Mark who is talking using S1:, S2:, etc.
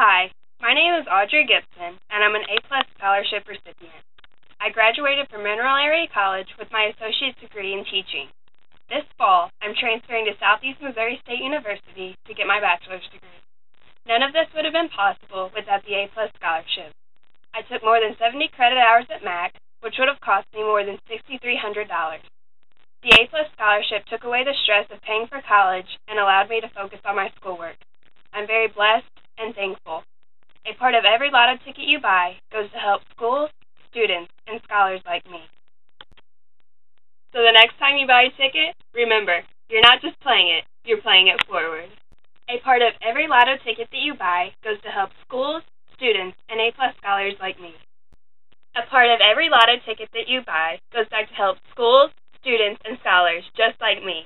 S1: Hi, my name is Audrey Gibson, and I'm an A-plus scholarship recipient. I graduated from Mineral Area College with my associate's degree in teaching. This fall, I'm transferring to Southeast Missouri State University to get my bachelor's degree. None of this would have been possible without the A-plus scholarship. I took more than 70 credit hours at MAC, which would have cost me more than $6,300. The A-plus scholarship took away the stress of paying for college and allowed me to focus on my schoolwork. I'm very blessed part of every lotto ticket you buy goes to help schools, students, and scholars like me. So the next time you buy a ticket, remember, you're not just playing it, you're playing it forward. A part of every lotto ticket that you buy goes to help schools, students, and A-plus scholars like me. A part of every lotto ticket that you buy goes back to help schools, students, and scholars just like me